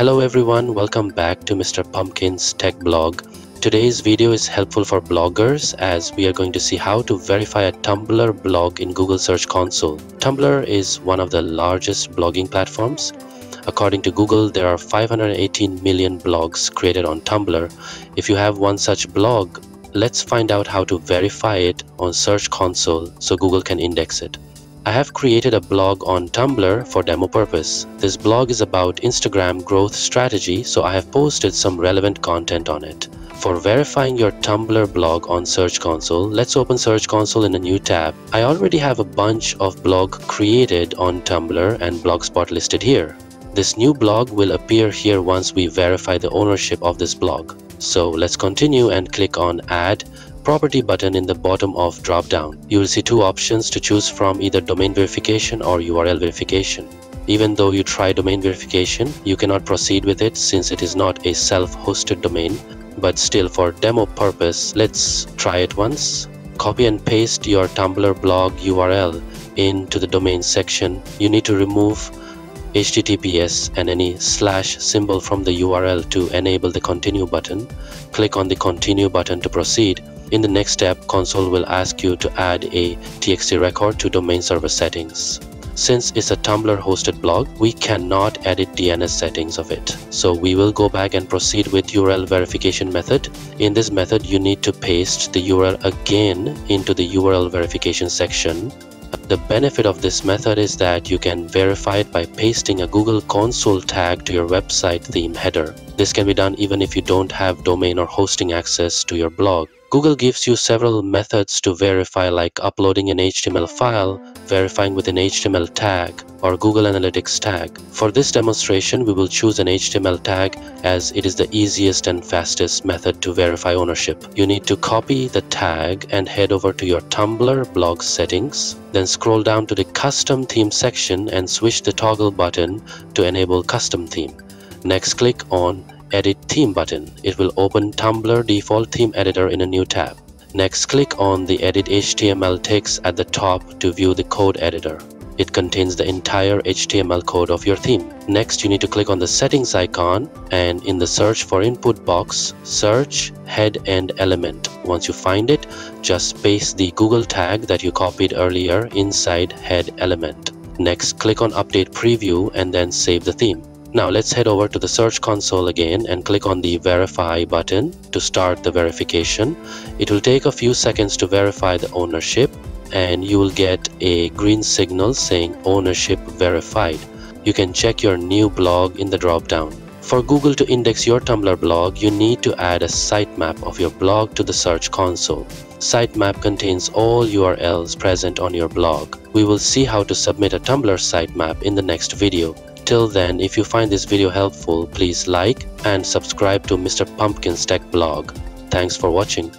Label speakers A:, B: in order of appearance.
A: Hello everyone, welcome back to Mr. Pumpkin's Tech Blog. Today's video is helpful for bloggers as we are going to see how to verify a Tumblr blog in Google Search Console. Tumblr is one of the largest blogging platforms. According to Google, there are 518 million blogs created on Tumblr. If you have one such blog, let's find out how to verify it on Search Console so Google can index it. I have created a blog on Tumblr for demo purpose. This blog is about Instagram growth strategy, so I have posted some relevant content on it. For verifying your Tumblr blog on Search Console, let's open Search Console in a new tab. I already have a bunch of blog created on Tumblr and Blogspot listed here. This new blog will appear here once we verify the ownership of this blog. So let's continue and click on Add property button in the bottom of drop down. You will see two options to choose from either domain verification or URL verification. Even though you try domain verification, you cannot proceed with it since it is not a self-hosted domain. But still for demo purpose, let's try it once. Copy and paste your Tumblr blog URL into the domain section. You need to remove https and any slash symbol from the URL to enable the continue button. Click on the continue button to proceed in the next step, console will ask you to add a TXT record to domain server settings. Since it's a Tumblr hosted blog, we cannot edit DNS settings of it. So we will go back and proceed with URL verification method. In this method, you need to paste the URL again into the URL verification section. The benefit of this method is that you can verify it by pasting a Google console tag to your website theme header. This can be done even if you don't have domain or hosting access to your blog. Google gives you several methods to verify like uploading an HTML file, verifying with an HTML tag, or Google Analytics tag. For this demonstration, we will choose an HTML tag as it is the easiest and fastest method to verify ownership. You need to copy the tag and head over to your Tumblr blog settings. Then scroll down to the custom theme section and switch the toggle button to enable custom theme. Next click on Edit Theme button. It will open Tumblr default theme editor in a new tab. Next, click on the Edit HTML text at the top to view the code editor. It contains the entire HTML code of your theme. Next, you need to click on the settings icon and in the search for input box, search head and element. Once you find it, just paste the Google tag that you copied earlier inside head element. Next, click on update preview and then save the theme. Now let's head over to the search console again and click on the verify button to start the verification. It will take a few seconds to verify the ownership and you will get a green signal saying ownership verified. You can check your new blog in the drop down. For Google to index your Tumblr blog, you need to add a sitemap of your blog to the search console. Sitemap contains all URLs present on your blog. We will see how to submit a Tumblr sitemap in the next video. Till then, if you find this video helpful, please like and subscribe to Mr. Pumpkin's Tech blog. Thanks for watching.